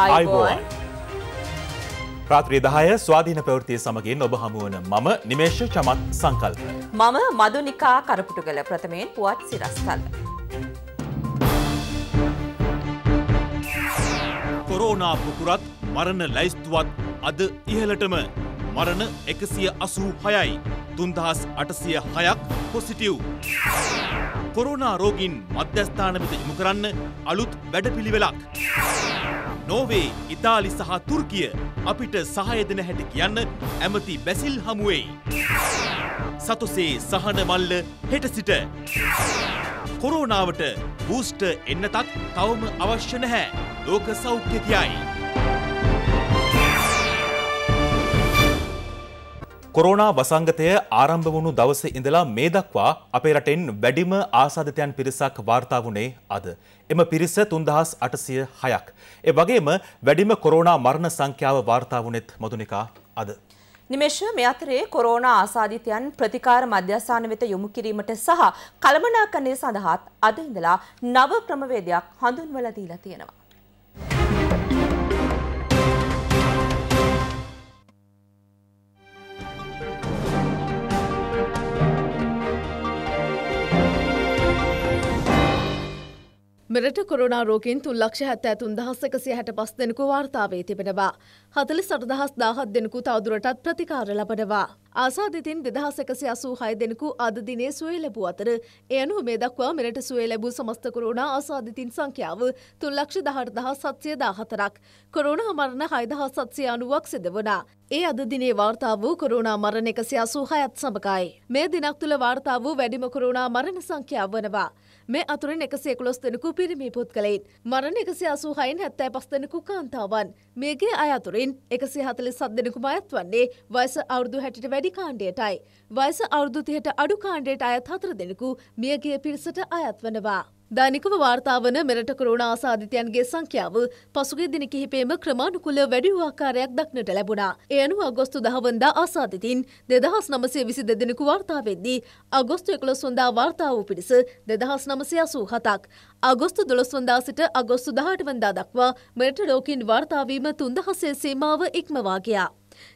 ආයිබෝන් ප්‍රාත්‍රී දහය ස්වාධීන ප්‍රවෘතිය සමගින් ඔබ හමුවන මම නිමේශ චමත් සංකල්ප. මම මදුනිකා කරපුටු කළ ප්‍රථමයෙන් පුවත් සිරස්තල. කොරෝනා පුකුරත් මරණ ලැයිස්තුවත් අද ඉහලටම මරණ එකසිය අසූ හයයි තුන්දහස් අටසිය හයක් පොසිටිව්. කොරෝනා රෝගින් මධ්‍යස්ථාන වෙත යොමු කරන්න අලුත් වැඩපිළිවෙලක්. නෝවේ ඉතාලි සහ තුර්කිය අපිට සහය දෙන හැටි කියන්න ඇමති බැසිල් හමුවෙයි. සතුසේ සහන මල්ල හෙට සිට. කොරෝනාවට බූස්ට එන්නතත් තවම අවශ්‍ය නැහැ ලෝක සෞඛ්‍යතියයි. කොරෝනා වසංගතය ආරම්භ වුණු දවස ඉඳලා මේ දක්වා අපේ රටෙන් වැඩිම ආසාධිතයන් පිරිසක් වාර්තා වුණේ අද. එම පිරිස තුන්දහස් අටසිය හයක්. ඒ වගේම වැඩිම කොරෝනා මරණ සංඛ්‍යාව වාර්තා වුණෙත් මදුනිකා අද. නිමේෂ මේ අතරේ කොරෝනා ආසාදිතයන් ප්‍රතිකාර මධ්‍යස්ථාන වෙත යොමු කිරීමට සහ කළමනාකරණය සඳහාත් අද ඉඳලා නව ක්‍රමවේදයක් හඳුන්වලා දීලා තියෙනවා. මෙරට කොරුණා රෝගින් තුන් ලක්ෂ හැත්ත ඇතුන් දහස් එකසිය හැට පස් දෙනෙකු වාර්තාවේ තිබෙනවා. හතලි සටදහස් දාහත් දෙනෙකු තවදුරටත් ප්‍රතිකාර ලබනවා. ආසාධිතින් දෙදහස් එකසි අසූ හය දෙනෙකු අද දිනේ සුවේ ලැබූ අතර එය අනුව මේ දක්වා මෙරට සුවේ ලැබූ සමස්ත කොරුණා ආසාධිතින් සංඛ්‍යාව තුන් ලක්ෂ දහට දහස් සත්සය දාහතරක්. කොරුණා මරණ හයිදහස් සත්සය අනුවක් සිද වනා. ඒ අද දිනේ වාර්තා වූ කොරුණා මරණ එකසි අසූ හයත් සමකයි. මේ දිනක් තුළ වාර්තා වූ වැඩිම කොරුණා මරණ සංඛ්‍යාව වනවා. මේ අතුරින් එකසේ එකොළොස් දෙනෙකු පිරිමි පුද්ගලයින්. මරණ එකසි අසූ හයින් හැත්තෑ පස් දෙනෙකු කාන්තාවන්. මේගේ අයතුරින් එකසි හතලි සත් දෙනෙකු අයත් වන්නේ වයස අවුදු හැටිට වැඩි කාණ්ඩයටයි. වයස අවුදු තිහට අඩු කාණ්ඩයට අයත් හතර දෙනෙකු මියගේ පිරිසට අයත් වනවා. දෛනිකව වාර්තාවන මෙරට කොරුණ ආසාධිතයන්ගේ සංඛ්‍යාව පසුගේ දින කිහිපේම ක්‍රමාණුකුල වැඩි වූ ආකාරයක් දක්නට ලැබුණා. එය අනුව අගොස්තු දහවන්දා ආසාධිතින් දෙදහස් නමසය විසි දෙදෙනෙකු වාර්තාවෙද්දී අගොස්තු එකොළොස් වන්දා වාර්තා වූ පිරිස දෙදහස් නමසය අසූ හතක්. අගොස්තු දොළොස් වන්දා සිට අගොස්තු දහට වන්දා දක්වා මෙරට ලෝකින් වාර්තාවීම තුන්දහසේ සීමාව ඉක්මවා ගියා.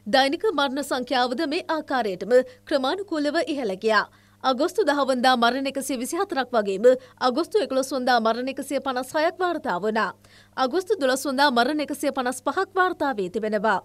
දෛනික මරණ සංඛ්‍යාවද මේ ආකාරයටම ක්‍රමාණුකූලව ඉහළ ගියා. අගොස්තු දහවන්දා මරණ එකසිය විසිහතරක් වගේම අගොස්තු එකොළොස් වන්දා මරණ එකසිය පනස් හයක් වාර්තා වනා. අගොස්තු දොළොස් වන්දා මරණ එකසිය පනස් පහක් වාර්තාවේ තිබෙනවා.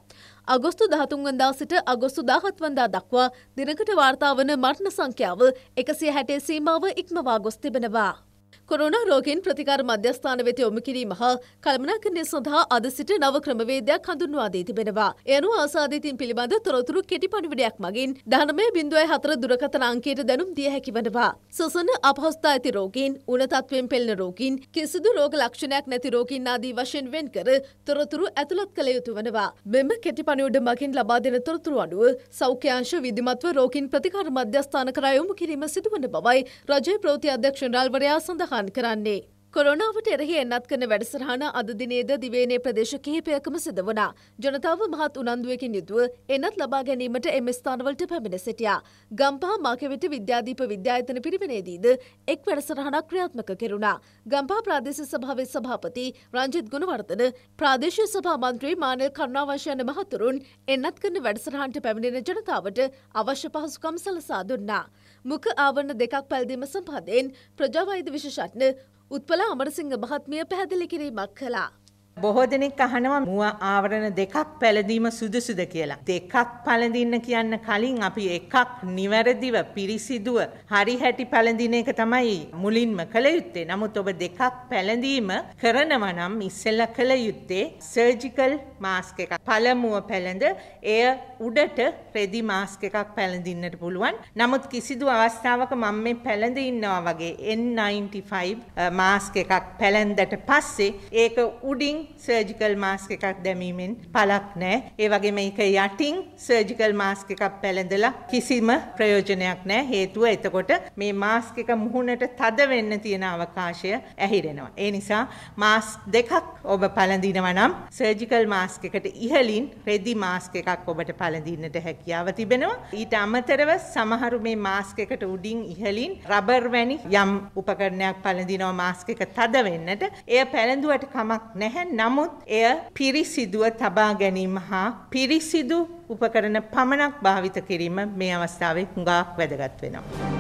අගොස්තු දහතුන් වන්දා සිට අගොස්තු දාහත් වන්දා දක්වා දිනකට වාර්තාවන මරණ සංඛ්‍යාව එකසිය හැටේ සීමාව ඉක්මවා ගොස් තිබෙනවා. කොරුණා රෝගීන් ප්‍රතිකාර මධ්‍යස්ථාන වෙත යොමු කිරීම හා කළමනාකරණය සඳහා අද සිට නව ක්‍රමවේදයක් හඳුන්වා දී තිබෙනවා. එනු ආසාදිතින් පිළිබඳ තොරතුරු කෙටි පණිවිඩයක් මගින් දහනමය බිඳුවයි හතර දුරකථන අංකයට දැනුම් දිය හැකි වනවා. සසන අපහස්ථා ඇති රෝගීන් උණ තත්වයෙන් පෙළෙන රෝගීන් කිසිදු රෝග ලක්ෂණයක් නැති රෝගීන් ආදී වශයෙන් වෙන් කර තොරතුරු ඇතුළත් කළ යුතු වනවා. මෙම කෙටි පණිවිඩ මගින් ලබා දෙන තොරතුරු අනුව සෞඛ්‍යංශ විධිමත්ව රෝගීන් ප්‍රතිකාර මධ්‍යස්ථාන කරා යොමු කිරීම සිදුවන බවයි රජයේ ප්‍රවෘත්ති අධ්‍යක්ෂ ජනරාල්වරයා සඳහන් සඳහන් කරන්නේ. කොරෝනාවට එරෙහි එන්නත් කරන වැඩසටහන අද දිනේද දිවේනේ ප්‍රදේශ කිහිපයකම සිද වුණා. ජනතාව මහත් උනන්දුවකින් යුතුව එනත් ලබා ගැනීමට එම ස්ථානවලට පැමිණ සිටියා. ගම්පහ මාකෙවිට විද්‍යාදීප විද්‍යායතන පිරිවෙනේදීද එක් වැඩසටහනක් ක්‍රියාත්මක කෙරුණා. ගම්පහ ප්‍රාදේශ සභාවේ සභාපති රංජිත් ගුණවර්ධන ප්‍රාදේශීය සභා මන්ත්‍රී මානල් කරුණාවංශ යන මහතුරුන් එන්නත් කරන වැඩසටහනට පැමිණෙන ජනතාවට අවශ්‍ය පහසුකම් සලසා දුන්නා. මුඛ ආවරණ දෙකක් පැල්දීම සම්පාදයෙන් ප්‍රජාවෛද්‍ය විශේෂඥ උත්පල අමරසිංහ මහත්මිය පැහැදිලි කිරීමක් කළා. බොහෝ දෙනෙක් අහනවා මුව ආවරණ දෙකක් පැළඳීම සුදුසුද කියලා. දෙකක් පළඳින්න කියන්න කලින් අපි එකක් නිවැරදිව පිරිසිදුව හරි හැටි පැළඳින එක තමයි මුලින්ම කළ යුත්තේ. නමුත් ඔබ දෙකක් පැළඳීම කරනවා නම් ඉස්සෙල්ලා කළ යුත්තේ සර්ජිකල් මාස්ක් එකක්. පළමුව පැළඳ එය උඩට රෙදි මාස්ක් එකක් පැළඳින්නට පුළුවන්. නමුත් කිසිදු අවස්ථාවක මම මේ පැළඳ ඉන්නවා වගේ N95 මාස්ක් uh, එකක් පැළඳට පස්සේ ඒක උඩින් සර්ජිකල් මාස්ක් එකක් දැමීමෙන් පලක් නෑ. ඒ වගේ මේක යටින් සර්ජිකල් මාස්ක් එකක් පැළඳලා කිසිම ප්‍රයෝජනයක් නෑ. හේතුව එතකොට මේ මාස්ක් එක මුහුණට තද වෙන්න තියෙන අවකාශය ඇහිරෙනවා. ඒ නිසා මාස්ක් දෙකක් ඔබ පළඳිනවා නම් සර්ජිකල් මාස්ක් එකට ඉහළින් රෙදි මාස්ක් එකක් ඔබට පළඳින්නට හැකියාව තිබෙනවා. ඊට අමතරව සමහරු මේ මාස්ක් එකට උඩින් ඉහළින් රබර් වැනි යම් උපකරණයක් පළඳිනවා මාස්ක් එක තද වෙන්නට. එය පැළඳුවට කමක් නැහැ. නමුත් එය පිරිසිදුව තබා ගැනීම හා පිරිසිදු උපකරණ පමණක් භාවිත කිරීම මේ අවස්ථාවේ හුඟක් වැදගත් වෙනවා.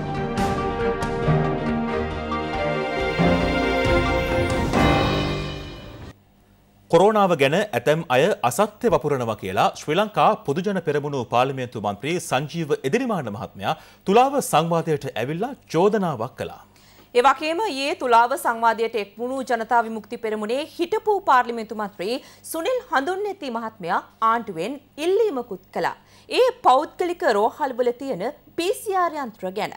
කොරෝනාව ගැන ඇතැම් අය අසත්‍ය වපුරනවා කියලා ශ්‍රී ලංකා පොදුජන පෙරමුණු පාර්ලිමේන්තු මන්ත්‍රී සංජීව එදිරිමාන මහත්මයා තුලාව සංවාදයට ඇවිල්ලා චෝදනාවක් කළා. එවගේම ඊයේ තුලාව සංවාදයට එක් වුණු ජනතා විමුක්ති පෙරමුණේ හිටපු පාර්ලිමේන්තු මන්ත්‍රී සුනිල් හඳුන්නැති මහත්මයා ආණ්ඩුවෙන් ඉල්ලීමකුත් කළා. ඒ පෞද්ගලික රෝහල්වල තියෙන PCR යන්ත්‍ර ගැන.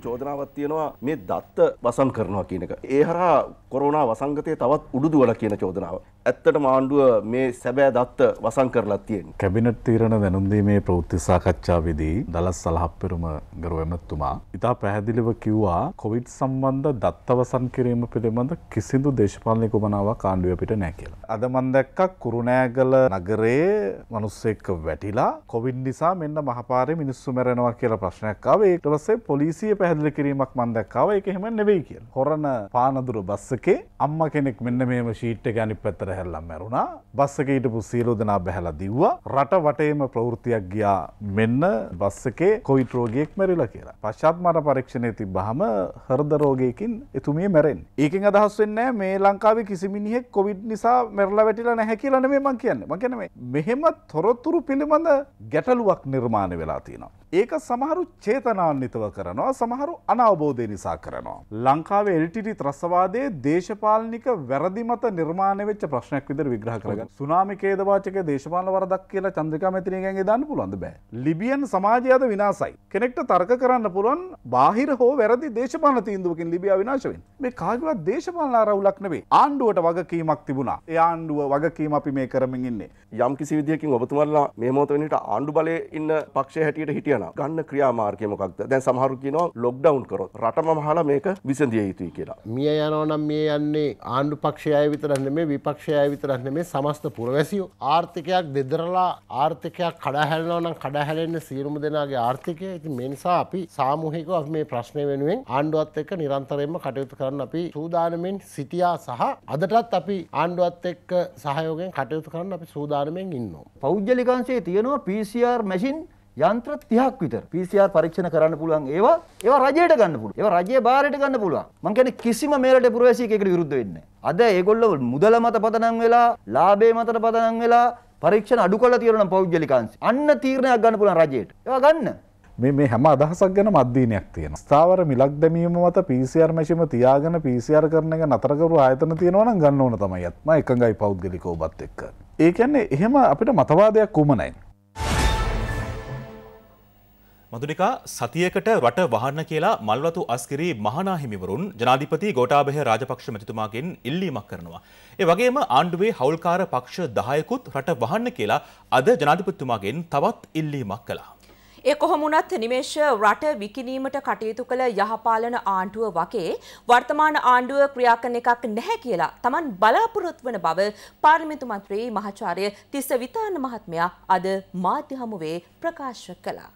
චෝදනාවක් තියෙනවා මේ දත්ත වසන් කරනවා කියන එක. ඒ හරහා කොරෝනා වසංගතය තවත් උඩුදුවල කියන චෝදනාව. ඇත්තට මාණ්ඩුව මේ සැබෑ දත්ත වසන් කරලා තියෙන. කැබිනට් තීරණ දැනුම්දීමේ ප්‍රවෘත්ති සාකච්ඡාවේදී දලස් සලහප්පෙරුම ගරු එමතුමා ඉතා පැහැදිලිව කිව්වා කොවිඩ් සම්බන්ධ දත්තවසන් කිරීම පිළිබඳ කිසිදු දේශපාලන කුමනාවක් ආණ්ඩුව පිට නෑ කියලා. අද මන් දැක්කක් කුරුණෑගල නගරයේ මිනිස්සෙක් වැටිලා කොවිඩ් නිසා මෙන්න මහපාරේ මිනිස්සු මැරෙනවා කියලා ප්‍රශ්නයක් ආවේ. ඊට පස්සේ පොලිසිය පැහැදිලි කිරීමක් මන් දැක්කාව ඒක එහෙම නෙවෙයි කියලා. හොරණ පානදුර බස් එකේ අම්මා කෙනෙක් මෙන්න මේම ෂීට් එක අනිත් පැත්තට හැල්ලම් මැරුණා. බස් එකේ හිටපු සියලු දෙනා බැහැලා දිව්වා. රට වටේම ප්‍රවෘත්තියක් ගියා මෙන්න බස් එකේ කොවිඩ් රෝගියෙක් මැරිලා කියලා. පශ්චාත් මරණ පරීක්ෂණය තිබ්බහම හෘද රෝගයකින් එතුමිය මැරෙන්නේ. ඒකෙන් අදහස් වෙන්නේ මේ ලංකාවේ කිසි මිනිහෙක් කොවිඩ් නිසා මැරලා වැටිලා නැහැ කියලා නෙමෙයි මං කියන්නේ. මං කියන්නේ මෙහෙම තොරතුරු පිළිබඳ ගැටලුවක් නිර්මාණය වෙලා තියෙනවා. ඒක සමහරු චේතනාන්විතව කරනවා සමහරු අනවබෝධය නිසා කරනවා. ලංකාවේ එල්ටිටි ත්‍රස්වාදයේ දේශපාලනික වැරදි මත නිර්මාණය වෙච්ච ප්‍රශ්නයක් විදිහට විග්‍රහ කරගන්න. සුනාමි ඛේදවාචක දේශපාලන වරදක් කියලා චන්ද්‍රිකා මැතිණියගෙන් දාන්න පුළුවන්ද බෑ. ලිබියන් සමාජය අද විනාසයි. කෙනෙක්ට තර්ක කරන්න පුළුවන් බාහිර හෝ වැරදි දේශපාලන තීන්දුවකින් ලිබියා විනාශ වෙන්නේ. මේ කාගේවත් දේශපාලන ආරවුලක් නෙවෙයි. ආණ්ඩුවට වගකීමක් තිබුණා. ඒ ආණ්ඩුව වගකීම අපි මේ කරමින් ඉන්නේ. යම් කිසි විදියකින් ඔබතුමාලා මේ මොහොත වෙනට ආණ්ඩු බලයේ ඉන්න පක්ෂය හැටියට හිටියනම් ගන්න ක්‍රියාමාර්ගය මොකක්ද? දැන් සමහරු කියනවා ලොක්ඩවුන් කරොත් රටම මහලා මේක විසඳිය යුතුයි කියලා. මිය යනවා නම් මේ යන්නේ ආණ්ඩු පක්ෂය අය විතරක් නෙමෙයි විපක්ෂය අය විතරක් නෙමෙයි සමස්ත පුරවැසියෝ ආර්ථිකයක් දෙදරලා ආර්ථිකයක් කඩහැලනවා නම් කඩහැලෙන්න සියලුම දෙනාගේ ආර්ථිකය. ඉතින් මේ නිසා අපි සාමූහිකව අපි මේ ප්‍රශ්නය වෙනුවෙන් ආණ්ඩුවත් එක්ක නිරන්තරයෙන්ම කටයුතු කරන්න අපි සූදානමින් සිටියා සහ අදටත් අපි ආණ්ඩුවත් එක්ක සහයෝගයෙන් කටයුතු කරන්න අපි සූදානමින් ඉන්නවා. පෞද්ගලිකංශයේ තියෙනවා PCR මැෂින් යන්ත්‍ර 30ක් විතර PCR පරීක්ෂණ කරන්න පුළුවන් ඒවා ඒවා රජයට ගන්න පුළුවන්. ඒවා රජයේ බාරයට ගන්න පුළුවන්. මං කියන්නේ කිසිම මේරට පුරවැසියෙක් ඒකට විරුද්ධ වෙන්නේ නැහැ. අද ඒගොල්ලෝ මුදල මත පදනම් වෙලා, ලාභයේ මතට පදනම් වෙලා පරීක්ෂණ අඩු කරලා තියෙනවා නම් පෞද්ගලිකාංශ. අන්න තීරණයක් ගන්න පුළුවන් රජයට. ඒවා ගන්න. මේ මේ හැම අදහසක් ගැන මධ්‍යීනයක් තියෙන ස්ථාවර මිලක් දැමීම මත PCR මැෂිම තියාගෙන PCR කරන එක නතර කරු ආයතන තියෙනවා නම් ගන්න ඕන තමයි යත්ම එකඟයි පෞද්ගලික ඔබත් එක්ක. ඒ කියන්නේ එහෙම අපිට මතවාදයක් උමනයි. මදුනිකා සතියකට රට වහන්න කියලා මල්වතු අස්කිරි මහනා හිමිවරුන් ජනාධිපති ගෝඨාභය රාජපක්ෂ මැතිතුමාගෙන් ඉල්ලීමක් කරනවා. ඒ වගේම ආණ්ඩුවේ හවුල්කාර පක්ෂ 10කුත් රට වහන්න කියලා අද ජනාධිපතිතුමාගෙන් තවත් ඉල්ලීමක් කළා. ඒ කොහොමුණත් නිමේෂ රට විකිනීමට කටයුතු කළ යහපාලන ආණ්ඩුව වගේ වර්තමාන ආණ්ඩුව ක්‍රියා කරන එකක් නැහැ කියලා Taman බලාපොරොත්තු වන බව පාර්ලිමේන්තු මන්ත්‍රී මහාචාර්ය තිස්ස විතාන මහත්මයා අද මාධ්‍ය හමුවේ ප්‍රකාශ කළා.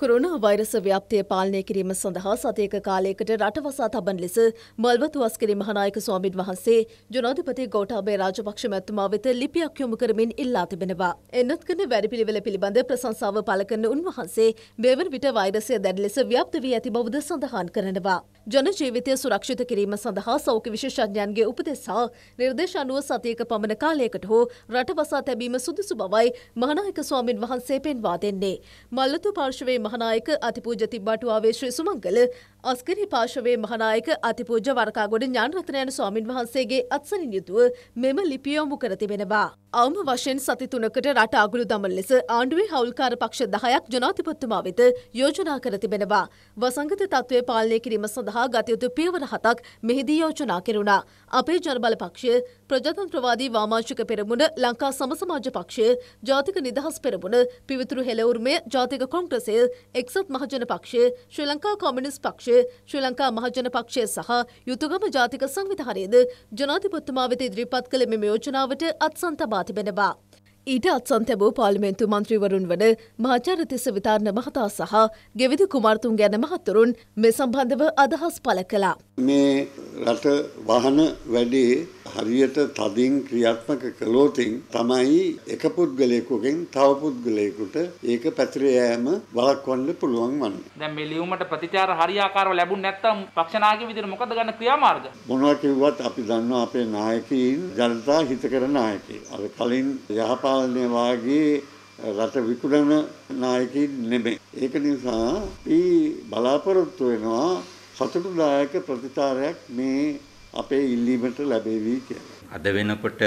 කොරුණා වෛරස ව්‍යාප්තිය පාලනය කිරීම සඳහා සතියක කාලයකට රටවසා තබන ලෙස මල්වතු අස්කරි මහනායක ස්වාමින් වහන්සේ ජනාධිපති ගෝඨාභය රාජපක්ෂ මැතිතුමා වෙත ලිපියක් යොමු කරමින් ඉල්ලා තිබෙනවා. එන්නත් කරන වැඩපිළිවෙල පිළිබඳ ප්‍රශංසාව පළ කරන උන්වහන්සේ මෙවන විට වෛරසය දැඩි ලෙස ව්‍යාප්ත වී ඇති බවද සඳහන් කරනවා. ජන ජීවිතය සුරක්ෂිත කිරීම සඳහා සෞඛ්‍ය විශේෂඥයන්ගේ උපදෙස් හා නිර්දේශ අනුව සතියක පමණ කාලයකට හෝ රටවසා තැබීම සුදුසු බවයි මහනායක ස්වාමින් වහන්සේ පෙන්වා දෙන්නේ. මල්ලතු පාර්ශවයේ මහනායක අතිපූජ තිබ්බටුවාවේ ශ්‍රී සුමංගල. අස්කරි පාශවයේ මහනායක අතිපූජ වරකාගොඩ ඥානරත්නයන ස්වාමින් වහන්සේගේ අත්සනින් යුතුව මෙම ලිපියොමු කර තිබෙනවා. අවම වශයෙන් සති තුනකට රට අගුළු දමන ලෙස ආණ්ඩුවේ හවුල්කාර පක්ෂ දහයක් ජනාධිපතිතුමා වෙත යෝජනා කර තිබෙනවා. වසංගත තත්ත්වය පාලනය කිරීම සඳහා ගතයුතු පියවර හතක් මෙහිදී යෝජනා කෙරුණා. අපේ ජනබල පක්ෂය ප්‍රජාතන්ත්‍රවාදී වාමාංශික පෙරමුණ ලංකා සමසමාජ පක්ෂය ජාතික නිදහස් පෙරමුණ පිවිතුරු හෙළවුරුමය ජාතික කොංග්‍රසය එක්සත් මහජන පක්ෂය ශ්‍රී ලංකා කොමිනිස් පක්ෂය ශ්‍රී ලංකා මහජන පක්ෂය සහ යුතුගම ජාතික සංවිධානයද ජනාධිපතිතුමා වෙත ඉදිරිපත් කළ මෙම යෝජනාවට අත්සන් තබා තිබෙනවා. ඊට අත්සන් තැබූ පාලිමේන්තු මන්ත්‍රීවරුන් වන මහාචාරතිස්ස විතාරණ මහතා සහ ගෙවිදු කුමාර්තුන් ගැන මහතුරුන් මේ සම්බන්ධව අදහස් පළ කළා. මේ රට වහන වැඩේ හරියට තදින් ක්‍රියාත්මක කළෝතින් තමයි එක පුද්ගලයෙකුගෙන් තව පුද්ගලයෙකුට ඒක පැතිර යෑම වළක්වන්න පුළුවන් වන්නේ. දැන් මේ ලියුමට ප්‍රතිචාර හරියාකාරව ලැබුණ නැත්නම් පක්ෂ නායක විදිහට මොකද ගන්න ක්‍රියාමාර්ග? මොනවා කිව්වත් අපි දන්නවා අපේ නායකයින් ජනතා හිතකර නායකයෝ. අර කලින් යහපාලනය වාගේ රට විකුණන නායකයින් නෙමෙයි. ඒක නිසා අපි බලාපොරොත්තු වෙනවා සතුටුදායක ප්‍රතිචාරයක් මේ අපේ ඉල්ලීමට ලැබේවි කියලා. අද වෙනකොට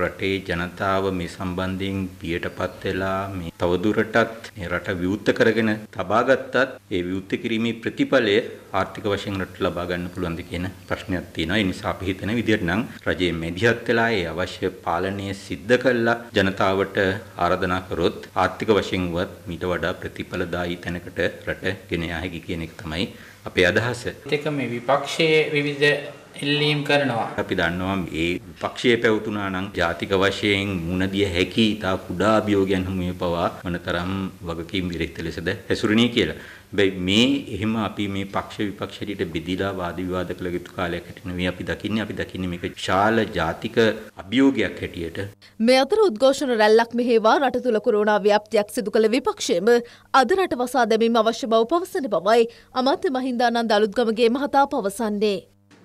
රටේ ජනතාව මේ සම්බන්ධයෙන් පියටපත් වෙලා මේ තවදුරටත් මේ රට විවුර්ත කරගෙන තබා ගත්තත් ඒ විවුර්ත කිරීමේ ප්‍රතිඵලය ආර්ථික වශයෙන් රට ලබා ගන්න පුළුවන්ද කියන ප්‍රශ්නයක් තියෙනවා. ඒ නිසා අපි හිතන විදිහට නම් රජයේ මැදිහත් වෙලා ඒ අවශ්‍ය පාලනය සිද්ධ කළා ජනතාවට ආරාධනා කරොත් ආර්ථික වශයෙන්වත් මීට වඩා ප්‍රතිඵලදායී තැනකට රට ගෙන යා හැකි කියන එක තමයි අපේ අදහස. ඒක මේ විපක්ෂයේ විවිධ ඉල්ලීම් කරනවා. අපි දන්නවා මේ විපක්ෂයේ පැවතුනා නම් ජාතික වශයෙන් මුණදිය හැකි තා කුඩා අභියෝගයන් හමුවේ පවා මොනතරම් වගකීම් විරහිත ලෙසද හැසුරුණේ කියලා. හැබැයි මේ එහෙම අපි මේ පක්ෂ විපක්ෂයට බෙදිලා වාද විවාද කළ යුතු කාලයක් හැටියට නෙවෙයි අපි දකින්නේ අපි දකින්නේ මේක ශාල ජාතික අභියෝගයක් හැටියට. මේ අතර උද්ඝෝෂණ රැල්ලක් මෙහෙවා රට තුළ කොරෝනා ව්‍යාප්තියක් සිදු කළ විපක්ෂයම අද රට වසා දැමීම අවශ්‍ය බව පවසන බවයි අමාත්‍ය මහින්දානන්ද අලුත්ගමගේ මහතා පවසන්නේ.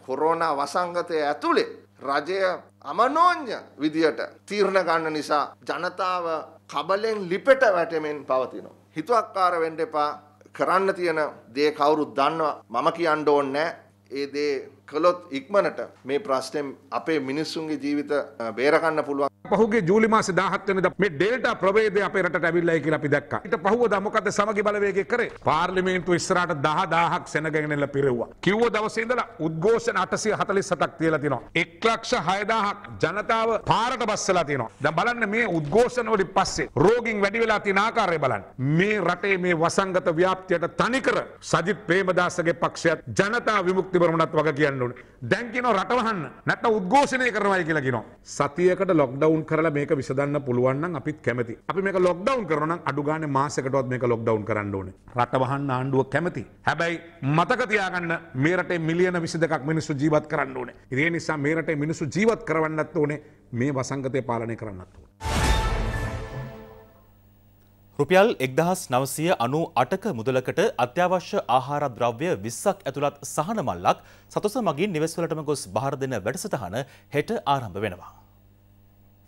කොරෝනා වසංගතය ඇතුළේ රජය අමනෝඥ විදියට තීරණ ගන්න නිසා ජනතාව කබලෙන් ලිපෙට වැටෙමින් පවතිනවා. හිතුවක්කාර වෙන්න එපා. කරන්න තියෙන දේ කවුරුත් දන්නවා. මම කියන්න ඕනේ ඒ දේ කළොත් ඉක්මනට මේ ප්‍රශ්නයෙන් අපේ මිනිස්සුන්ගේ ජීවිත බේරගන්න පුළුවන්. පහුගේ ජූලි මාසේ 17 වෙනිදා මේ ඩෙල්ටා ප්‍රවේදය අපේ රටට ඇවිල්ලායි කියලා අපි දැක්කා. ඊට පහුවදා මොකද සමගි බලවේගය කරේ? පාර්ලිමේන්තුව ඉස්සරහට 10000ක් සෙනගගෙනලා පිරෙව්වා. කිව්ව දවසේ ඉඳලා උද්ඝෝෂණ 847ක් තියලා තිනවා. 1,6000ක් ජනතාව පාරට බස්සලා තිනවා. දැන් බලන්න මේ උද්ඝෝෂණ වලින් පස්සේ රෝගීන් වැඩි වෙලා තියෙන ආකාරය බලන්න. මේ රටේ මේ වසංගත ව්‍යාප්තියට තනිකර සජිත් ප්‍රේමදාසගේ පක්ෂයත් ජනතා විමුක්ති බරමුණත් වග කියන්න ඕනේ. දැන් කියනවා රට වහන්න නැත්නම් උද්ඝෝෂණය කරනවායි කියලා කියනවා. සතියකට ලොක්ඩවුන් කරලා මේක විසඳන්න පුළුවන් නම් අපිත් කැමති. අපි මේක ලොක්ඩවුන් කරනවා නම් අඩු ගානේ මාසයකටවත් මේක ලොක්ඩවුන් කරන්න ඕනේ. රට වහන්න ආණ්ඩුව කැමති. හැබැයි මතක තියාගන්න මේ රටේ මිලියන 22ක් මිනිස්සු ජීවත් කරන්න ඕනේ. ඒ නිසා මේ රටේ මිනිස්සු ජීවත් කරවන්නත් ඕනේ මේ වසංගතය පාලනය කරන්නත් ඕනේ. රුපියල් එක්දහස් නවසය අනු අටක මුදලකට අත්‍යවශ්‍ය ආහාර ද්‍රව්‍ය විස්සක් ඇතුළත් සහන මල්ලක් සතුස මගින් නිවෙස්වලටම ගොස් බාර දෙන වැඩසටහන හෙට ආරම්භ වෙනවා.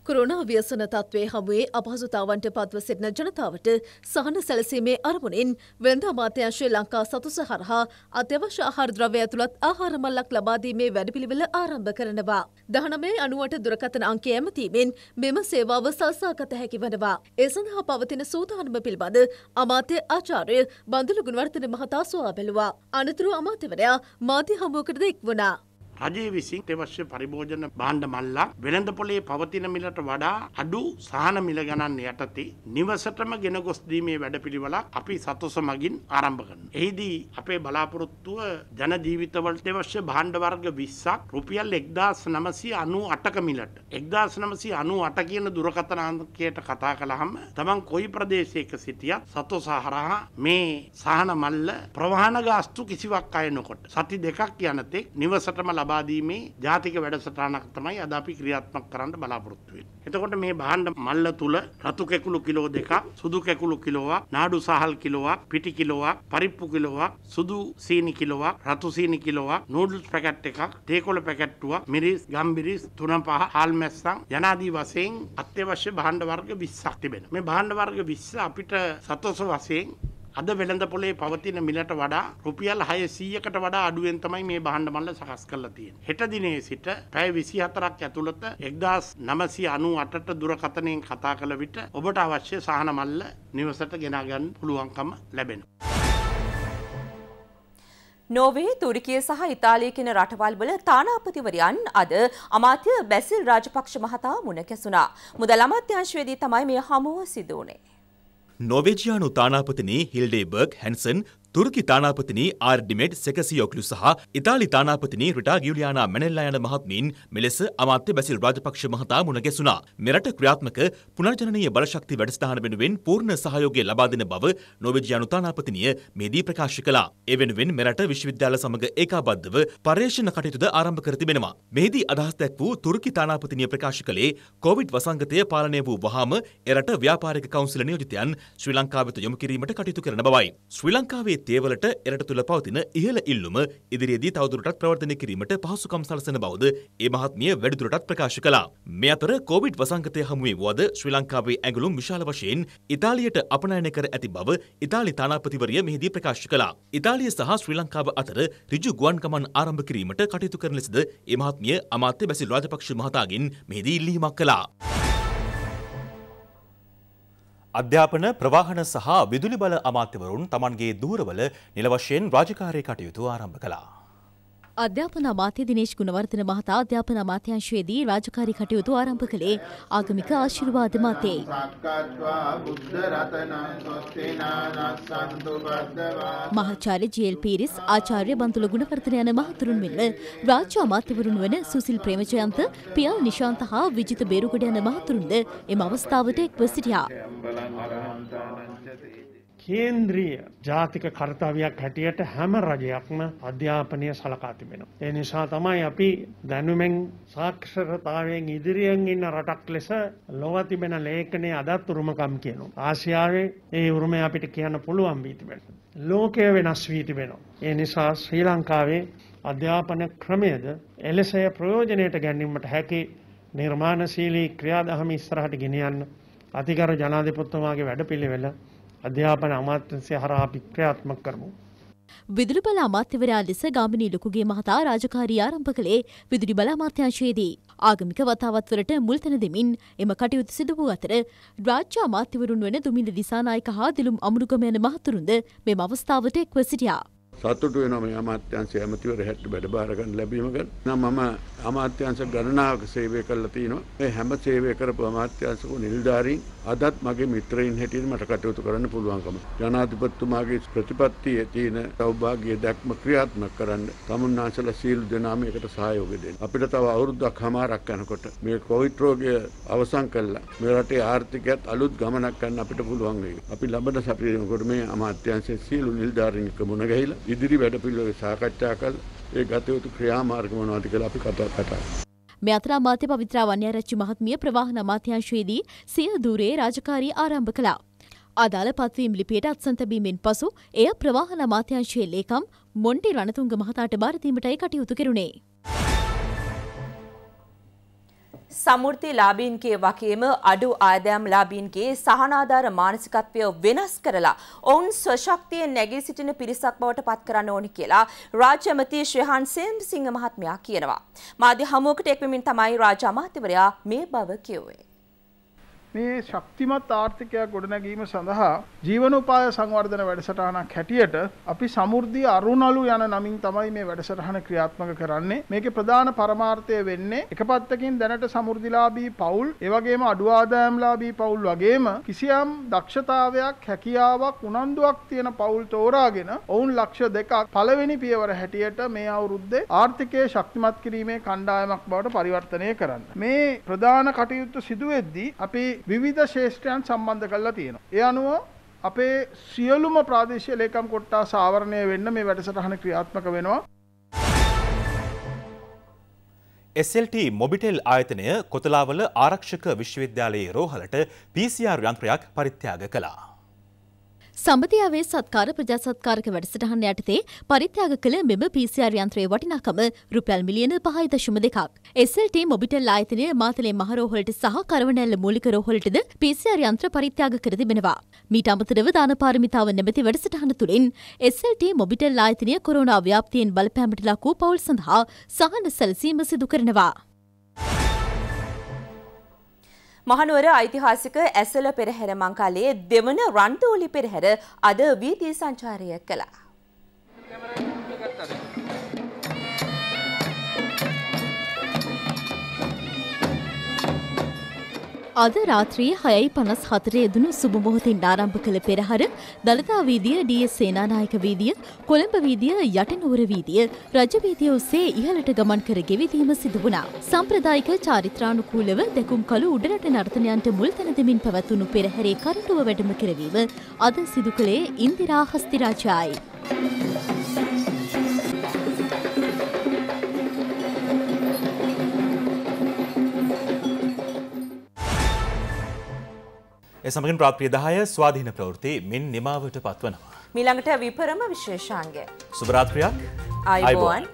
කොරුණා ව්‍යසන තත්ත්වය හමුවේ අපහසුතාවන්ට පත්ව සිටින ජනතාවට සහන සැලසීමේ අරමුණින් වෙළඳ අමාත්‍යංශය ලංකා සතුස හරහා අත්‍යවශ්‍ය ආහාර ද්‍රව්‍ය ඇතුළත් ආහාර මල්ලක් ලබා දීමේ වැඩපිළිවෙල ආරම්භ කරනවා. දහනමේ අනුවට දුරකථන අංකය ඇමතීමෙන් මෙම සේවාව සල්සාගත හැකි වනවා. ඒ සඳහා පවතින සූදානම පිළිබඳ අමාත්‍ය ආචාර්ය බඳුළු ගුණවර්තන මහතා සොයා බැලුවා. අනතුරු අමාත්‍යවරයා මාධ්‍ය හමුවකටද එක් වුණා. රජයේ විසින් අවශ්‍ය පරිභෝජන භාණ්ඩ මල්ලක් වෙළඳ පොලේ පවතින මිලට වඩා අඩු සහන මිල ගණන් යටතේ නිවසටම ගෙන ගොස් දීමේ වැඩපිළිවෙලක් අපි සතුස මගින් ආරම්භ කරනවා. එහිදී අපේ බලාපොරොත්තුව ජන ජීවිතවලට අවශ්‍ය භාණ්ඩ වර්ග 20ක් රුපියල් 1998ක මිලට 1998 කියන දුරකථන අංකයට කතා කළාම තමන් කොයි ප්‍රදේශයක සිටියත් සතුස හරහා මේ සහන මල්ල ප්‍රවාහන ගාස්තු කිසිවක් අය නොකොට සති දෙකක් යනතෙක් නිවසටම ලබාදීමේ ජාතික වැඩසටහනක් තමයි අද අපි ක්‍රියාත්මක කරන්න බලාපොරොත්තු වෙන්නේ. එතකොට මේ භාණ්ඩ මල්ල තුල රතු කැකුළු කිලෝ දෙකක්, සුදු කැකුළු කිලෝවක්, නාඩු සහල් කිලෝවක්, පිටි කිලෝවක්, පරිප්පු කිලෝවක්, සුදු සීනි කිලෝවක්, රතු සීනි කිලෝවක්, නූඩල්ස් පැකට් එකක්, තේකොළ පැකට්ටුවක්, මිරිස්, ගම්බිරිස්, තුන පහ, හාල් මැස්සන් යනාදී වශයෙන් අත්‍යවශ්‍ය භාණ්ඩ වර්ග 20ක් තිබෙනවා. මේ භාණ්ඩ වර්ග 20 අපිට සතොස වශයෙන් අද වෙළඳ පොලේ පවතින මිලට වඩා රුපියල් 600කට වඩා අඩුවෙන් තමයි මේ භාණ්ඩ මල්ල සකස් කරලා තියෙන්නේ. හෙට දිනේ සිට පැය 24ක් ඇතුළත 1998ට දුරකථනයෙන් කතා කළ විට ඔබට අවශ්‍ය සහන මල්ල නිවසට ගෙනා ගන්න පුළුවන්කම ලැබෙනවා. නෝවේ තුරිකිය සහ ඉතාලිය කියන රටවල් වල තානාපතිවරයන් අද අමාත්‍ය බැසිල් රාජපක්ෂ මහතා මුණ කැසුණා. මුදල් අමාත්‍යාංශයේදී තමයි මේ හමුව සිදු වුණේ. නොවේජයානු තානාපතිනි හිල්ඩේබර්ග් හැන්සන් තුර්කි තානාපතිනි ආර්ඩිමේට් සෙකසියෝක්ලු සහ ඉතාලි තානාපතිනි රිටා ගියුලියානා මැනෙල්ලා යන මහත්මීන් මෙලෙස අමාත්‍ය බැසිල් රාජපක්ෂ මහතා මුණ ගැසුණා. මෙරට ක්‍රියාත්මක පුනර්ජනනීය බලශක්ති වැඩසටහන වෙනුවෙන් පූර්ණ සහයෝගය ලබා දෙන බව නෝවේජියානු තානාපතිනිය මෙදී ප්‍රකාශ කළා. ඒ වෙනුවෙන් මෙරට විශ්වවිද්‍යාල සමග ඒකාබද්ධව පර්යේෂණ කටයුතුද ආරම්භ කර තිබෙනවා. මෙහිදී අදහස් දැක් වූ තුර්කි තානාපතිනිය ප්‍රකාශ කළේ කොවිඩ් වසංගතය පාලනය වූ වහාම එරට ව්‍යාපාරික කවුන්සිල නියෝජිතයන් ශ්‍රී ලංකාව වෙත යොමු කිරීමට කටයුතු කරන බවයි. ශ්‍රී ලංකාවේ තේවලට එරට තුළ පවතින ඉහළ ඉල්ලුම ඉදිරියේදී තවදුරටත් ප්‍රවර්ධනය කිරීමට පහසුකම් සලසන බවද ඒ මහත්මිය වැඩිදුරටත් ප්‍රකාශ කළා. මේ අතර කොවිඩ් වසංගතය හමුවේ වුවද ශ්‍රී ලංකාවේ ඇඟලුම් විශාල වශයෙන් ඉතාලියට අපනයන කර ඇති බව ඉතාලි තානාපතිවරිය මෙහිදී ප්‍රකාශ කළා. ඉතාලිය සහ ශ්‍රී ලංකාව අතර ඍජු ගුවන් ගමන් ආරම්භ කිරීමට කටයුතු කරන ලෙසද ඒ මහත්මිය අමාත්‍ය බැසිල් රාජපක්ෂ මහතාගෙන් මෙහිදී ඉල්ලීමක් කළා. අධ්‍යාපන ප්‍රවාහන සහ විදුලි බල අමාත්‍යවරුන් තමන්ගේ දූරවල නිල වශයෙන් රාජකාරී කටයුතු ආරම්භ කළා. අධ්‍යාපන අමාත්‍ය දිනේශ් ගුණවර්ධන මහතා අධ්‍යාපන අමාත්‍යංශයේදී රාජකාරී කටයුතු ආරම්භ කළේ ආගමික ආශිර්වාද මතේ. මහාචාර්ය ජී.එල්. පීරිස් ආචාර්ය බන්තුල ගුණවර්ධන යන මහතුරුන් මෙන්ම රාජ්‍ය අමාත්‍යවරුන් වන සුසිල් ප්‍රේමජයන්ත පියල් නිශාන්ත හා විජිත බේරුගොඩ යන මහතුරුන්ද එම අවස්ථාවට එක්ව සිටියා. කේන්ද්‍රීය ජාතික කර්තව්‍යයක් හැටියට හැම රජයක්ම අධ්‍යාපනය සලකා තිබෙනවා. ඒ නිසා තමයි අපි දැනුමෙන් සාක්ෂරතාවයෙන් ඉදිරියෙන් ඉන්න රටක් ලෙස ලොව තිබෙන ලේඛනයේ අදත් උරුමකම් කියනවා. ආසියාවේ ඒ උරුමය අපිට කියන්න පුළුවන් වී තිබෙනවා. ලෝකය වෙනස් වී තිබෙනවා. ඒ නිසා ශ්‍රී ලංකාවේ අධ්‍යාපන ක්‍රමයද එලෙසය ප්‍රයෝජනයට ගැනීමට හැකි නිර්මාණශීලී ක්‍රියාදහම ඉස්සරහට ගෙනියන්න අතිකර ජනාධිපතිතුමාගේ වැඩපිළිවෙල අධ්‍යාපන අමාත්‍යංශය හරහා අපි ක්‍රියාත්මක කරමු. විදුලි බල අමාත්‍යවරයා ලෙස ගාමිණී ලොකුගේ මහතා රාජකාරී ආරම්භ කළේ විදුලි බල අමාත්‍යංශයේදී. ආගමික වතාවත්වලට මුල් තැන දෙමින් එම කටයුතු සිදු වූ අතර රාජ්‍ය අමාත්‍යවරුන් වන දුමින්ද දිසානායක හා දිලුම් අමුණුගම යන මහතුරුන්ද මෙම අවස්ථාවට එක්ව සිටියා. සතුටු වෙනවා මේ අමාත්‍යංශය ඇමතිවර හැට වැඩ බාර ගන්න ලැබීම ගැන. නම් මම අමාත්‍යංශ ගණනාවක සේවය කළා තිනවා. මේ හැම සේවය කරපු අමාත්‍යංශක නිලධාරීන් අදත් මගේ මිත්‍රයින් හැටියට මට කටයුතු කරන්න පුළුවන්කම. ජනාධිපතිතුමාගේ ප්‍රතිපත්තියේ තියෙන සෞභාග්‍ය දැක්ම ක්‍රියාත්මක කරන්න තමුන්නාන්සලා සීල දෙනාම එකට සහයෝගය දෙන්න. අපිට තව අවුරුද්දක් හමාරක් යනකොට මේ කොවිඩ් රෝගය අවසන් කළා. මේ රටේ ආර්ථිකයත් අලුත් ගමනක් ගන්න අපිට පුළුවන් වෙයි. අපි ලබන සැපයීමකට මේ අමාත්‍යංශයේ සීල නිලධාරීන් එක්ක මුණ ගැහිලා ඉදිරි වැඩපිළිවෙල සාකච්ඡා කළ ඒ ගත යුතු ක්‍රියාමාර්ග මොනවද කියලා අපි කතා කතා මේ අතර අමාත්‍ය පවිත්‍රා වන්‍යාරච්චි මහත්මිය ප්‍රවාහන අමාත්‍යංශයේදී සිය දූරේ රාජකාරී ආරම්භ කළා. අදාළ පත්වීම් ලිපියට අත්සන් තැබීමෙන් පසු එය ප්‍රවාහන අමාත්‍යංශයේ ලේකම් මොන්ටි රණතුංග මහතාට බාරදීමටයි කටයුතු කෙරුණේ. සමෘද්ධි ලාබීන්ගේ වගේම අඩු ආදායම් ලාබීන්ගේ සහනාධාර මානසිකත්වය වෙනස් කරලා ඔවුන් ස්වශක්තියෙන් නැගී සිටින පිරිසක් බවට පත් කරන්න ඕනි කියලා රාජ්‍ය ඇමති ශ්‍රේහන් සේම්සිංහ මහත්මයා කියනවා. මාධ්‍ය හමුවකට එක්වමින් තමයි රාජ්‍ය අමාත්‍යවරයා මේ බව කිව්වේ. මේ ශක්තිමත් ආර්ථිකයක් ගොඩනැගීම සඳහා ජීවනෝපාය සංවර්ධන වැඩසටහනක් හැටියට අපි සමෘද්ධිය අරුණලු යන නමින් තමයි මේ වැඩසටහන ක්‍රියාත්මක කරන්නේ. මේකේ ප්‍රධාන පරමාර්ථය වෙන්නේ එක පැත්තකින් දැනට සමෘද්ධිලාභී පවුල්, ඒ වගේම අඩු ආදායම්ලාභී පවුල් වගේම කිසියම් දක්ෂතාවයක්, හැකියාවක්, උනන්දුවක් තියෙන පවුල් තෝරාගෙන ඔවුන් ලක්ෂ දෙකක් පළවෙනි පියවර හැටියට මේ අවුරුද්දේ ආර්ථිකය ශක්තිමත් කිරීමේ කණ්ඩායමක් බවට පරිවර්තනය කරන්න. මේ ප්‍රධාන කටයුතු සිදුවෙද්දී අපි විවිධ ශේෂ්ත්‍රයන් සම්බන්ධ කරලා තියෙනවා. ඒ අනුව අපේ සියලුම ප්‍රාදේශීය ලේකම් කොට්ටාස ආවරණය වෙන්න මේ වැඩසටහන ක්‍රියාත්මක වෙනවා. SLT මොබිටෙල් ආයතනය කොතලාවල ආරක්ෂක විශ්වවිද්‍යාලයේ රෝහලට PCR යන්ත්‍රයක් පරිත්‍යාග කළා. සම්බතියාවේ සත්කාර ප්‍රජාසත්කාරක වැඩසටහන යටතේ පරිත්‍යාග කළ මෙම PCR යන්ත්‍රයේ වටිනාකම රුපියල් මිලියන 5.2ක්. SLT මොබිටෙල් ආයතනය මාතලේ මහරෝහලට සහ කරවනැල්ල මූලික රෝහලටද PCR යන්ත්‍ර පරිත්‍යාග කර තිබෙනවා. මීට අමතරව දාන පාරමිතාව නැමැති වැඩසටහන තුළින් SLT මොබිටෙල් ආයතනය කොරෝනා ව්‍යාප්තියෙන් බලපෑමට ලක් වූ පවුල් සඳහා සහන සැලසීම සිදු කරනවා. මහනුවර ඓතිහාසික ඇසල පෙරහැර මංකාලයේ දෙවන රන්තෝලි පෙරහැර අද වීදී සංචාරය කළා. අද රාත්‍රයේ හයයි පනස් හතර යෙදුණු සුබමොහොතින් ආරම්භ කළ පෙරහර දළදා වීදිය ඩීඑස් සේනානායක වීදිය කොළඹ වීදිය යටනුවර වීදිය රජවීදිය ඔස්සේ ඉහළට ගමන් කර ගෙවිදීම සිදු වුණා. සම්ප්‍රදායික චාරිත්‍රානුකූලව දෙකුම් කළු උඩරට නර්තනයන්ට මුල් තැන දෙමින් පැවැත්වුණු පෙරහැරේ කරටුව වැඩම කරවීම අද සිදු කළේ ඉන්දිරා හස්තිරාජායි. ඒ සමගින් ප්‍රාප්‍රිය දහය ස්වාධීන ප්‍රවෘත්ති මින් නිමාවට පත්වනවා. මීළඟට විපරම විශේෂාංගය. සුභරාත්‍රයක් අයිබෝවන්.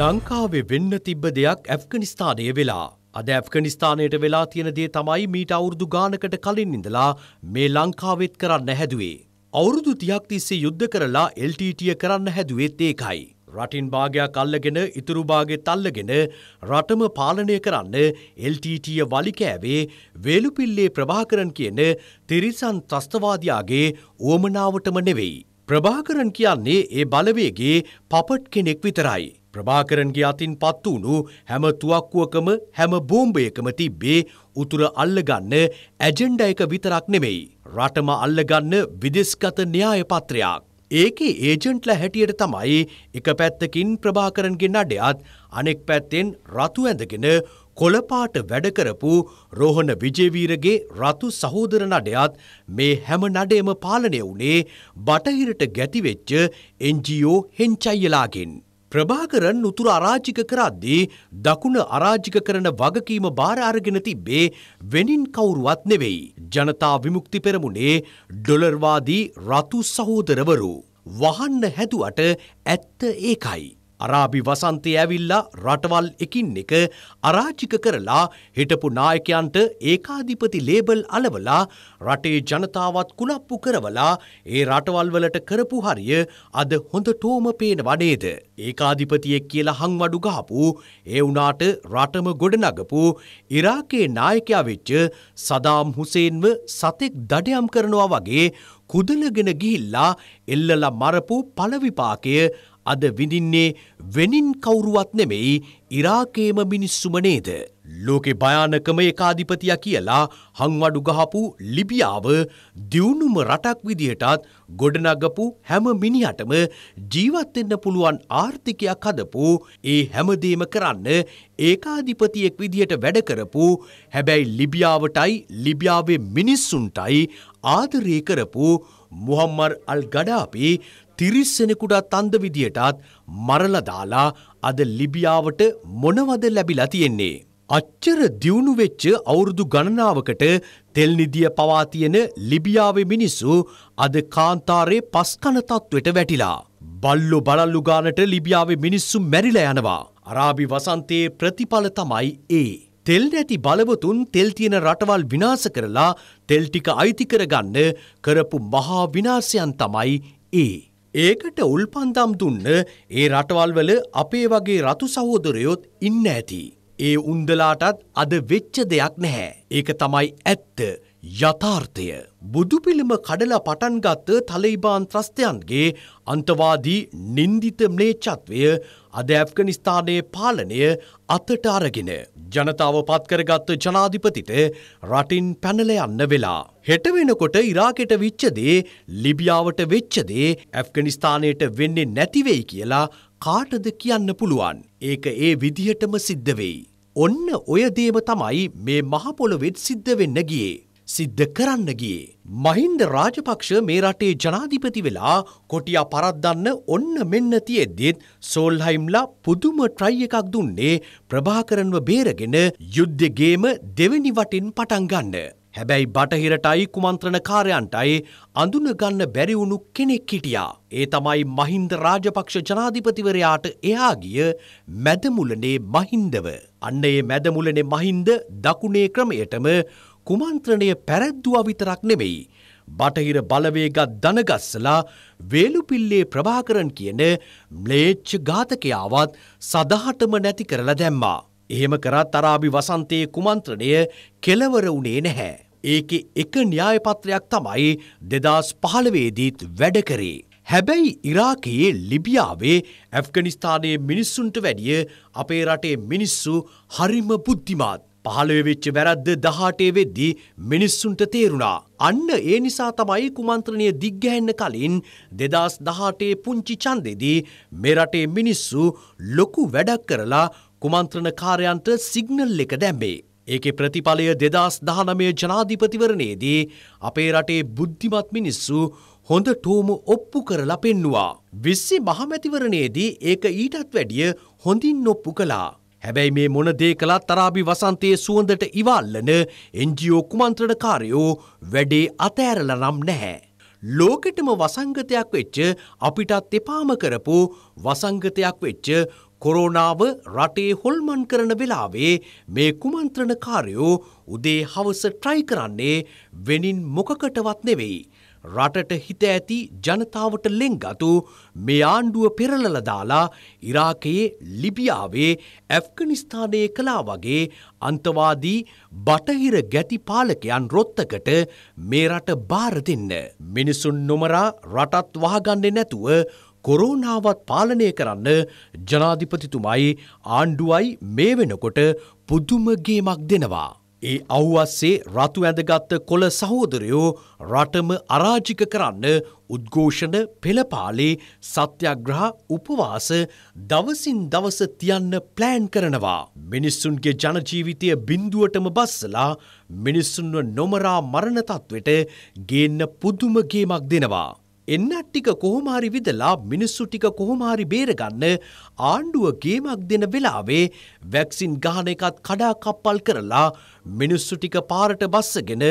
ලංකාවේ වෙන්න තිබ්බ දෙයක් ඇෆ්ගනිස්ථානය වෙලා. අද ඇෆ්ගනිස්ථානයට වෙලා තියෙන දේ තමයි මීට අවුරුදු ගානකට කලින් ඉඳලා මේ ලංකාවෙත් කරන්න හැදුවේ. අවුරුදු තියක් තිස්සේ යුද්ධ කරලා එල්ටීටිය කරන්න හැදුවෙත් ඒකයි. රටින් භාගයක් අල්ලගෙන ඉතුරු භාගෙත් අල්ලගෙන රටම පාලනය කරන්න එල්ටීටිය වලිකෑවේ වේලුපිල්ලේ ප්‍රභාකරන් කියන තිරිසන් ත්‍රස්තවාදයාගේ ඕමනාවටම නෙවෙයි. ප්‍රභාකරන් කියන්නේ ඒ බලවේගේ පපට් කෙනෙක් විතරයි. ප්‍රභාකරන්ගේ අතින් පත් වුණු හැම තුවක්කුවකම හැම බෝම්බයකම තිබ්බේ උතුර අල්ලගන්න ඇජෙන්ඩ එක විතරක් නෙමෙයි. රටම අල්ලගන්න විදෙස්ගත න්‍යාය පත්‍රයක්. ඒකේ ඒජන්ට්ල හැටියට තමයි එක පැත්තකින් ප්‍රභාකරන්ගේ නඩයත් අනෙක් පැත්තෙන් රතු ඇඳගෙන කොළපාට වැඩකරපු රෝහණ විජේවීරගේ රතු සහෝදර නඩයත් මේ හැම නඩයම පාලනය වුණේ බටහිරට ගැතිවෙච්ච එන්ජෝ හෙංචයියලාගෙන්. ප්‍රභාකරන් උතුර අරාජික කරද්දී දකුණ අරාජික කරන වගකීම බාර අරගෙන තිබ්බේ වෙනින් කවුරුවත් නෙවෙයි. ජනතා විමුක්ති පෙරමුණේ ඩොලර්වාදී රතු සහෝදරවරු. වහන්න හැදුවට ඇත්ත ඒකයි. අරාබි වසන්තය ඇවිල්ලා රටවල් එකින් එක අරාජික කරලා හිටපු නායකයන්ට ඒකාධිපති ලේබල් අලවලා රටේ ජනතාවත් කුලප්පු කරවලා ඒ රටවල් වලට කරපු හරිය අද හොඳටෝම පේනවා නේද. ඒකාධිපතියෙක් කියලා හංවඩු ගහපු ඒ වුණාට රටම ගොඩනගපු ඉරාකේ නායකයා වෙච්ච සදාම් හුසේන්ව සතෙක් දඩයම් කරනවා වගේ කුදලගෙන ගිහිල්ලා එල්ලලා මරපු පළවිපාකය අද විඳින්නේ වෙනින් කවුරුවත් නෙමෙයි ඉරාකේම මිනිස්සුම නේද. ලෝකෙ භයානකම ඒකාධිපතිය කියලා හංවඩු ගහපු ලිබියාව දියුණුම රටක් විදිහටත් ගොඩනගපු හැම මිනිහටම ජීවත්වෙන්න පුළුවන් ආර්ථිකයක් හදපු ඒ හැමදේම කරන්න ඒකාධිපතියෙක් විදිහට වැඩ කරපු හැබැයි ලිබියාවටයි ලිබියාවේ මිනිස්සුන්ටයි ආදරය කරපු මුහම්මර් අල් ගඩාපි තිරිස්සෙනෙකුටත් අන්ද විදියටත් මරල දාලා අද ලිබියාවට මොනවද ලැබිලා තියෙන්නේ. අච්චර දියුණු වෙච්ච අවුරුදු ගණනාවකට තෙල්නිදිය පවා තියෙන ලිබියාවේ මිනිස්සු අද කාන්තාරේ පස්කන තත්ත්වයට වැටිලා. බල්ලු බලල්ලු ගානට ලිබියාවේ මිනිස්සු මැරිලා යනවා. අරාබි වසන්තයේ ප්‍රතිඵල තමයි ඒ. තෙල් නැති බලවතුන් තෙල් තියෙන රටවල් විනාශ කරලා තෙල් ටික අයිති කරගන්න කරපු මහා විනාශයන් තමයි ඒ. ඒකට උල්පන්දම් දුන්න ඒ රටවල් වල අපේ වගේ රතු සහෝදරයොත් ඉන්න ඇති. ඒ උන්දලාටත් අද වෙච්ච දෙයක් නැහැ. ඒක තමයි ඇත්ත යථාර්ථය. බුදුපිළිම කඩලා පටන්ගත්ත තලයිබාන් ත්‍රස්තයන්ගේ අන්තවාදී නින්දිත ම්ලේච්චත්වය අද ඇෆ්ගනිස්ථානයේ පාලනය අතට අරගෙන. ජනතාව පත්කරගත්ත ජනාධිපතිට රටින් පැනල යන්න වෙලා. හෙට වෙනකොට ඉරාකෙට විච්චදේ ලිබියාවට වෙච්චදේ ඇෆ්ගනිස්ථානයට වෙන්නේ නැතිවෙයි කියලා කාටද කියන්න පුළුවන්. ඒක ඒ විදිහටම සිද්ධ වෙයි. ඔන්න ඔය දේම තමයි මේ මහපොළොවෙත් සිද්ධ වෙන්න ගියේ. සිද්ධ කරන්න ගියේ. මහින්ද රාජපක්ෂ මේ රටේ ජනාධිපති වෙලා කොටියා පරද්දන්න ඔන්න මෙන්න තියෙද්දිත් සෝල්හයිම්ලා පුදුම ට්‍රයි එකක් දුන්නේ ප්‍රභාකරන්ව බේරගෙන යුද්ධගේම දෙවැනි වටින් පටන් ගන්න. හැබැයි බටහිරටයි කුමන්ත්‍රණකාරයන්ටයි අඳුනගන්න බැරිවුණු කෙනෙක් හිටියා. ඒ තමයි මහින්ද රාජපක්ෂ ජනාධිපතිවරයාට එහා ගිය මැදමුලනේ මහින්දව. අන්න ඒ මැදමුලනේ මහින්ද දකුණේ ක්‍රමයටම කුමන්ත්‍රණය පැරැද්දුවා විතරක් නෙවෙයි. බටහිර බලවේගත් දනගස්සලා වේලුපිල්ලේ ප්‍රභාකරන් කියන ම්ලේච්ච ඝාතකයාවත් සදහටම නැති කරලා දැම්මා. එහෙම කරත් අරාබි වසන්තයේ කුමන්ත්‍රණය කෙලවර වුණේ නැහැ. ඒකෙ එක න්‍යායපත්‍රයක් තමයි දෙදස් පහළවේදීත් වැඩ කරේ. හැබැයි ඉරාකයේ ලිබියාවේ ඇෆ්ගනිස්ථානයේ මිනිස්සුන්ට වැඩිය අපේ රටේ මිනිස්සු හරිම බුද්ධිමාත්. පහළොව වෙච්ච වැරද්ද දහටේ වෙද්දී මිනිස්සුන්ට තේරුණා. අන්න ඒ නිසා තමයි කුමන්ත්‍රණය දිග්ගැහෙන්න කලින් දෙදස් දහටේ පුංචි චන්දෙදී මෙරටේ මිනිස්සු ලොකු වැඩක් කරලා කුමන්ත්‍රණ කාරයන්ට සිගනල් එක දැම්බේ. ඒකේ ප්‍රතිඵලය දෙදස් දහනමය ජනාධිපතිවරණයේදී අපේ රටේ බුද්ධිමත් මිනිස්සු හොඳ ටෝම ඔප්පු කරලා පෙන්නවා. විස්සි මහමැතිවරණයේදී ඒක ඊටත් වැඩිය හොඳින් ඔප්පු කලා. හැබැයි මේ මොනදේ කළත් තරාබි වසන්තයේ සුවඳට ඉවල්ලන එන්ජියෝ කුමන්ත්‍රණකාරයෝ වැඩේ අතෑරල නම් නැහැ. ලෝකෙටම වසංගතයක් වෙච්ච අපිටත් එපාම කරපු වසංගතයක් වෙච්ච කොරෝනාව රටේ හොල්මන් කරන වෙලාවේ මේ කුමන්ත්‍රණකාරයෝ උදේ හවස ට්‍රයි කරන්නේ වෙනින් මොකකටවත් නෙවෙයි. රටට හිත ඇති ජනතාවට ලෙංගතු මේ ආණ්ඩුව පෙරලල දාලා ඉරාකයේ ලිබියාවේ ඇෆ්ගනිස්ථානය කලා වගේ අන්තවාදී බටහිර ගැති පාලකයන් රොත්තකට මේ රට බාර දෙන්න. මිනිසුන් නොමරා රටත් වහගන්නේ නැතුව කොරෝනාවත් පාලනය කරන්න ජනාධිපතිතුමයි ආණ්ඩුවයි මේ වෙනකොට පුදුමගේමක් දෙනවා. ඒ අව්වස්සේ රතු ඇඳගත්ත කොළ සහෝදරයෝ රටම අරාජික කරන්න උද්ඝෝෂණ පෙළපාලේ සත්‍යග්‍රහ උපවාස දවසින් දවස තියන්න ප්ලෑන් කරනවා. මිනිස්සුන්ගේ ජනජීවිතය බින්දුවටම බස්සලා මිනිස්සුන්ව නොමරා මරණතත්වට ගේන්න පුදුමගේමක් දෙනවා. එන්නත් ටික කොහොමාරි විදලා මිනිස්සු ටික කොහොමාරි බේරගන්න ආණ්ඩුව ගේමක් දෙන වෙලාවේ වැක්සින් ගහන එකත් කඩා කප්පල් කරලා මිනිස්සු ටික පාරට බස්සගෙන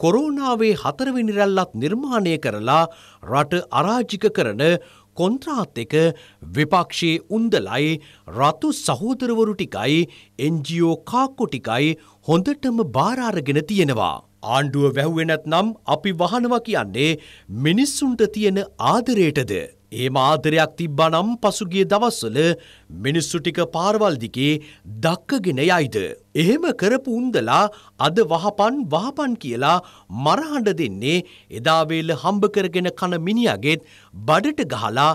කොරෝනාවේ හතරවෙනි රැල්ලත් නිර්මාණය කරලා රට අරාජික කරන කොන්ත්‍රාත් එක විපක්ෂයේ උන්දලයි රතු සහෝදරවරු ටිකයි එන්ජියෝ කාක්කො ටිකයි හොඳටම බාරාරගෙන තියෙනවා. ආණ්ඩුව වැැහුවෙනත් නම් අපි වහනවා කියන්නේ මිනිස්සුන්ට තියෙන ආදරයටද. ඒම ආදරයක් තිබ්බනම් පසුගිය දවස්වල මිනිස්සු ටික පාරවල්දිකේ දක්කගෙන යයිද. එහෙම කරපු උන්දලා අද වහපන් වහපන් කියලා මරහඬ දෙන්නේ එදාවේල හම්බ කරගෙන කන මිනිියගෙත් බඩට ගහලා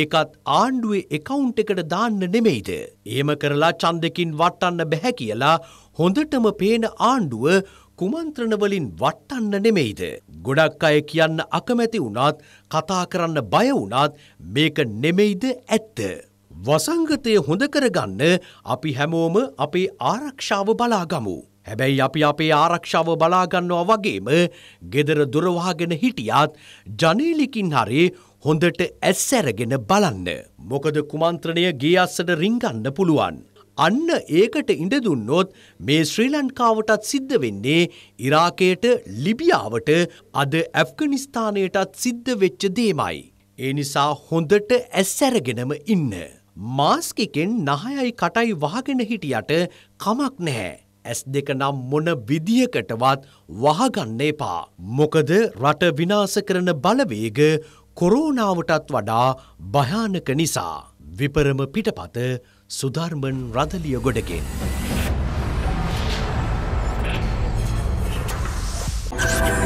ඒකත් ආණ්ඩුවේ එකවුන්් එකට දාන්න නෙමෙයිද. ඒම කරලා චන්දකින් වටන්න බැහැ කියලා හොඳටම පේන ආණ්ඩුව කුමන්ත්‍රණවලින් වට්ටන්න නෙමෙයිද. ගොඩක් අය කියන්න අකමැති වුණත් කතා කරන්න බය වුණත් මේක නෙමෙයිද ඇත්ත. වසංගතය හොඳ කරගන්න අපි හැමෝම අපේ ආරක්ෂාව බලාගමු. හැබැයි අපි අපේ ආරක්ෂාව බලාගන්නවා වගේම ගෙදර දුරවාගෙන හිටියත් ජනේලිකින් හරි හොඳට ඇස්සැරගෙන බලන්න. මොකද කුමන්ත්‍රණය ගේ අස්සට රිංගන්න පුළුවන්. අන්න ඒකට ඉඩ දුන්නොත් මේ ශ්‍රී ලංකාවටත් සිද්ධ වෙන්නේ ඉරාකයට ලිබියාවට අද ඇෆ්ගනිස්ථානයටත් සිද්ධ වෙච්ච දේමයි. ඒ නිසා හොඳට ඇස්සැරගෙනම ඉන්න. මාස්කිකෙන් නහයයි කටයි වහගෙන හිටියට කමක් නැහැ. ඇස් දෙක නම් මොන විදිහකටවත් වහගන්න එපා. මොකද රට විනාස කරන බලවේග කොරෝනාවටත් වඩා භයානක නිසා. විපරම පිටපත සුධර්මන් රදලිය ගොඩගෙන්. Thank you.